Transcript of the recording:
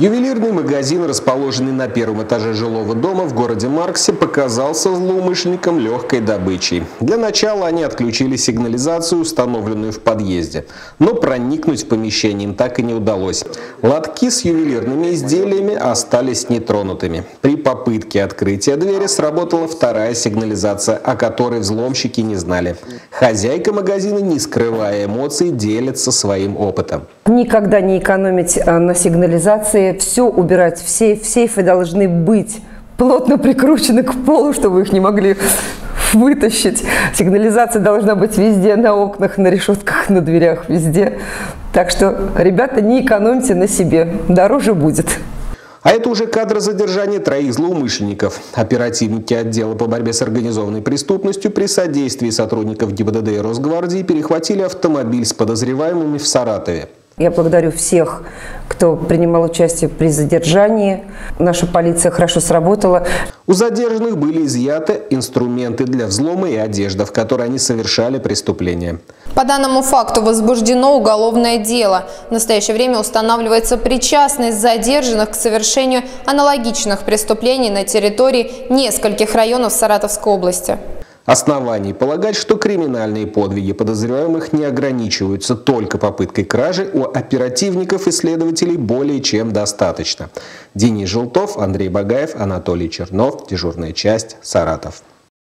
Ювелирный магазин, расположенный на первом этаже жилого дома в городе Марксе, показался злоумышленникам легкой добычей. Для начала они отключили сигнализацию, установленную в подъезде. Но проникнуть в помещение им так и не удалось. Лотки с ювелирными изделиями остались нетронутыми. При попытке открытия двери сработала вторая сигнализация, о которой взломщики не знали. Хозяйка магазина, не скрывая эмоций, делится своим опытом. Никогда не экономить э, на сигнализации, все убирать в сейф. Сейфы должны быть плотно прикручены к полу, чтобы их не могли вытащить. Сигнализация должна быть везде, на окнах, на решетках, на дверях, везде. Так что, ребята, не экономьте на себе, дороже будет. А это уже кадр задержания троих злоумышленников. Оперативники отдела по борьбе с организованной преступностью при содействии сотрудников ГИБДД и Росгвардии перехватили автомобиль с подозреваемыми в Саратове. Я благодарю всех, кто принимал участие при задержании. Наша полиция хорошо сработала. У задержанных были изъяты инструменты для взлома и одежда, в которой они совершали преступление. По данному факту возбуждено уголовное дело. В настоящее время устанавливается причастность задержанных к совершению аналогичных преступлений на территории нескольких районов Саратовской области. Оснований полагать, что криминальные подвиги подозреваемых не ограничиваются только попыткой кражи, у оперативников и следователей более чем достаточно. Денис Желтов, Андрей Багаев, Анатолий Чернов. Дежурная часть. Саратов.